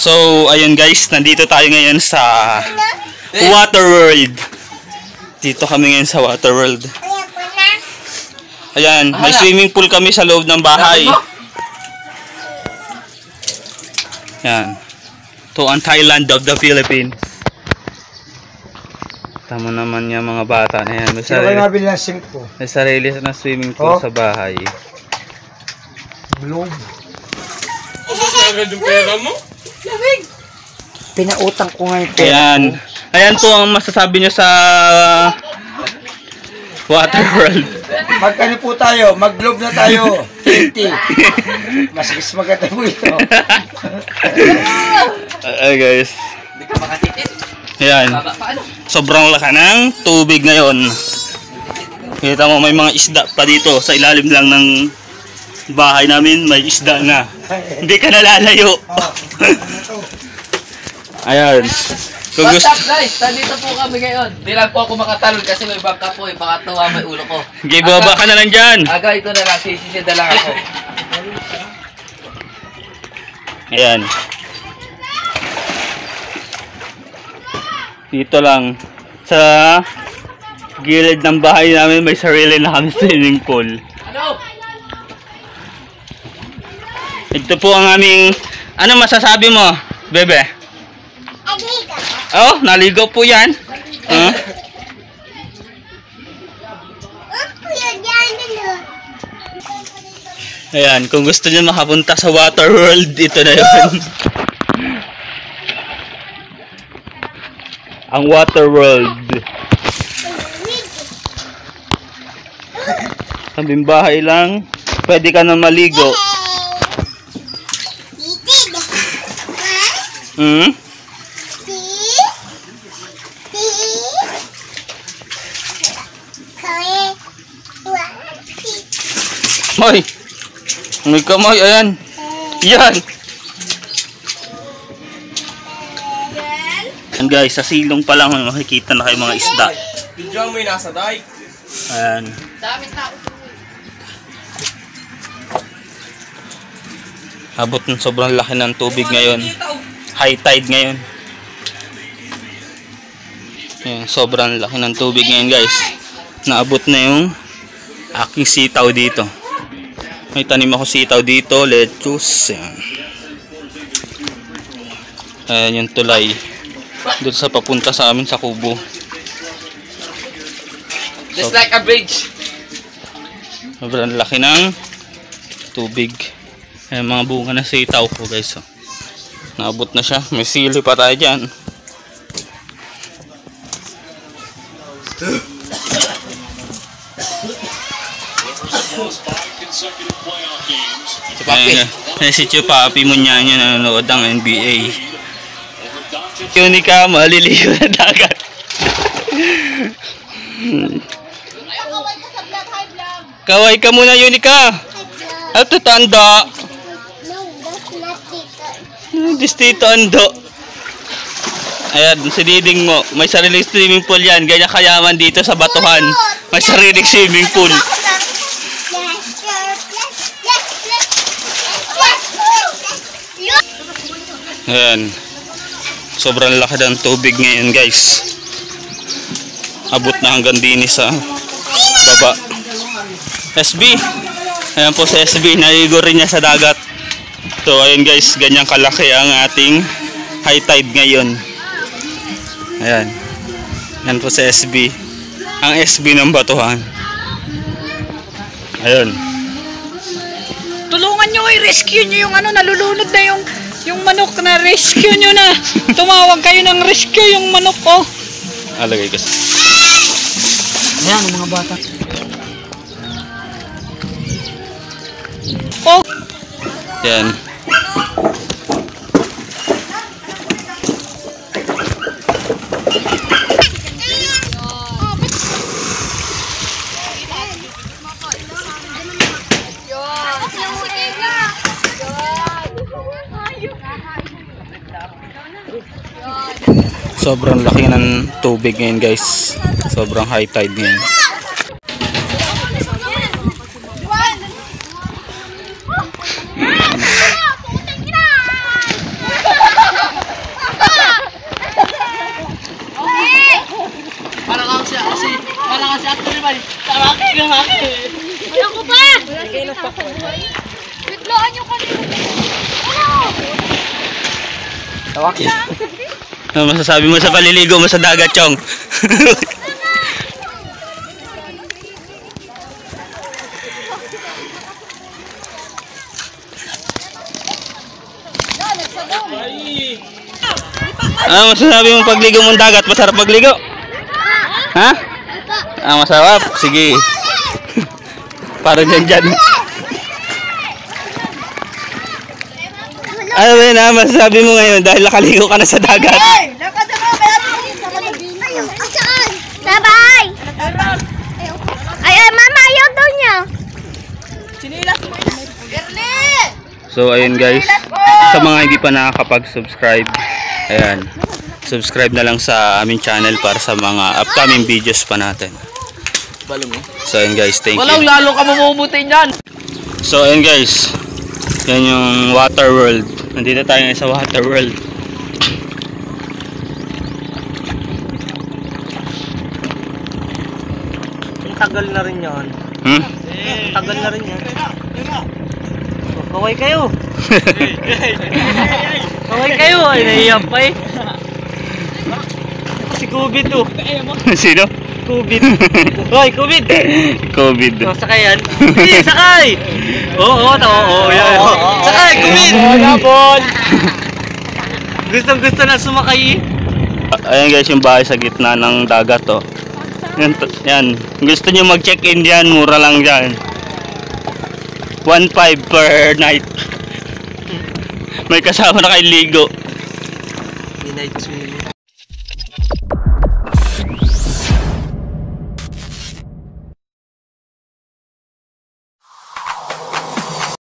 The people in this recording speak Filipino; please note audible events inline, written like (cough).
So, ayun guys, nandito tayo ngayon sa Water World. Dito kami ngayon sa Water World. Ayan, may swimming pool kami sa loob ng bahay. Yan. To ang Thailand of the Philippines. Tama naman yung mga bata na yan. May sarili, nabili ng sink ko? may sarili na swimming pool Oh. sa bahay. Globe. Agad yung pera mo? Pinautang ko nga yung pera. Ayan. Ayan po ang masasabi nyo sa Water World. Magkano po tayo? Mag-globe na tayo. (laughs) 20. Mas mas maganda po ito. (laughs) Ay guys. Ayan. Sobrang laka ng tubig ngayon. Kita mo may mga isda pa dito. Sa ilalim lang ng bahay namin may isda na. Hindi ka nalalayo. (laughs) Ayan. Kung What's gusto, up guys? Nandito po kami ngayon. Hindi lang po ako makatalon kasi may bangka po eh. Baka tuwa may ulo ko. okay, baba ka na lang dyan. Aga ito na lang. Sisisid na lang ako. Ayan. Dito lang. Sa gilid ng bahay namin may sarili na kami swimming pool. Ano? Ito po ang aming... Ano masasabi mo, bebe? Oh, naligo po yan. Huh? Ayan, kung gusto niyo makapunta sa Water World, ito na yun. ang Water World. Sabing bahay lang, pwede ka na maligo. Hmm? Moy! May kamay, ayan. Yan! Yan guys, sa silong pa lang makikita na kayo mga isda. Mo yung nasa dike. Ayan. Daming tao. Abot ng sobrang laki ng tubig ngayon. High tide ngayon. Ayan, sobrang laki ng tubig ngayon guys. Naabot na yung aking sitaw dito. May tanim ako sitaw dito, lettuce. Ayan. Ayan yung tulay. Doon sa papunta sa amin sa kubo. Just like a bridge. Sobrang laki ng tubig. Ayan mga bunga na sitaw ko guys. Oh. Naabot na siya. May sili pa tayo dyan. Ayan, ayan si Chupapi mo niya niya nanonood ng NBA. Unica, maliligo na dagat. Kaway ka muna, Unica. At tanda. Distito ando. Ayan, si Diding mo. May sariling swimming pool yan. Ganyan kayaman dito sa Batuhan. May sariling swimming pool. Ayan. Sobrang laki ng tubig ngayon guys. Abot na hanggang din sa baba. SB. Ayan po sa SB. Naligo rin niya sa dagat. So ayun guys. Ganyang kalaki ang ating high tide ngayon. Ayan. Ayan po sa SB. Ang SB ng batuhan. Ayun. Tulungan nyo i-rescue nyo yung ano, nalulunod na yung yung manok na rescue nyo na. (laughs) Tumawag kayo ng rescue yung manok ko. Alagay ko. Ayan, mga bata. Oh, Yan. Sobrang laki ng tubig ngayon guys. Sobrang high tide ngayon. Biglaan nyo kanina. Ano? Tawaki. (laughs) Ano masasabi mo sa paliligo mo sa dagat, Chong? (laughs) ano masasabi mo pagligo mong dagat? Masarap magligo? Ha? Ah, masarap? Sige. (laughs) Para dyan dyan. Ano ba yun ha? Masasabi mo ngayon dahil nakaligo ka na sa dagat? Sabay! Ay, ay, mama, ayaw daw niya. So ayun guys, sa mga hindi pa nakakapag-subscribe, ayan, subscribe na lang sa aming channel para sa mga upcoming videos pa natin. So ayun guys, thank Walang you. lalo ka mamumutin yan. So ayun guys, yan yung Water World. Nandito tayo ngayon sa Water World. Tagal na rin yan. Hmm? Tagal na rin yan. Kaway kayo. Kaway kayo. Ay, naiyak pa eh. Si Kubit oh. (laughs) Sino? Kubit. (laughs) Hoy, Kubit. COVID. Oh, sakay yan. Sige, sakay. Oo, oo, oo, oo, yan. Sakay, Kubit. (laughs) Gustong gusto na sumakay. Ayan guys, yung bahay sa gitna ng dagat oh. Yan, yan. Gusto niyo mag-check-in diyan, mura lang diyan. 1.5 per night. (laughs) May kasama na kayo ligo. Night swimming.